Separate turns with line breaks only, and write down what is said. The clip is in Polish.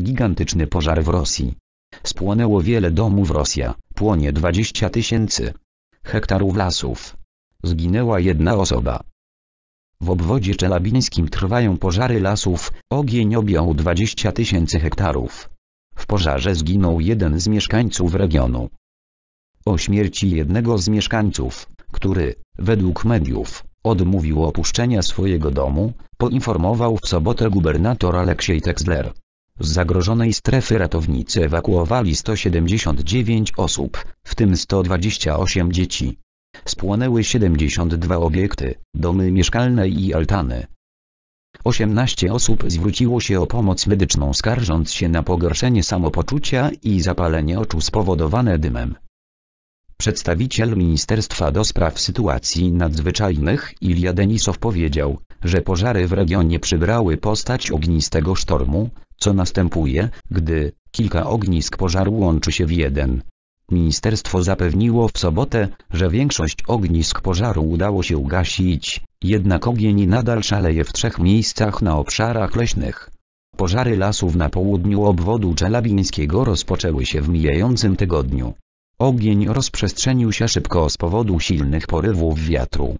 Gigantyczny pożar w Rosji. Spłonęło wiele domów Rosja, płonie 20 tysięcy hektarów lasów. Zginęła jedna osoba. W obwodzie czelabińskim trwają pożary lasów, ogień objął 20 tysięcy hektarów. W pożarze zginął jeden z mieszkańców regionu. O śmierci jednego z mieszkańców, który, według mediów, odmówił opuszczenia swojego domu, poinformował w sobotę gubernator Aleksiej Texler. Z zagrożonej strefy ratownicy ewakuowali 179 osób, w tym 128 dzieci. Spłonęły 72 obiekty, domy mieszkalne i altany. 18 osób zwróciło się o pomoc medyczną skarżąc się na pogorszenie samopoczucia i zapalenie oczu spowodowane dymem. Przedstawiciel Ministerstwa do Spraw Sytuacji Nadzwyczajnych Ilja Denisow powiedział, że pożary w regionie przybrały postać ognistego sztormu, co następuje, gdy kilka ognisk pożaru łączy się w jeden. Ministerstwo zapewniło w sobotę, że większość ognisk pożaru udało się ugasić, jednak ogień nadal szaleje w trzech miejscach na obszarach leśnych. Pożary lasów na południu obwodu czelabińskiego rozpoczęły się w mijającym tygodniu. Ogień rozprzestrzenił się szybko z powodu silnych porywów wiatru.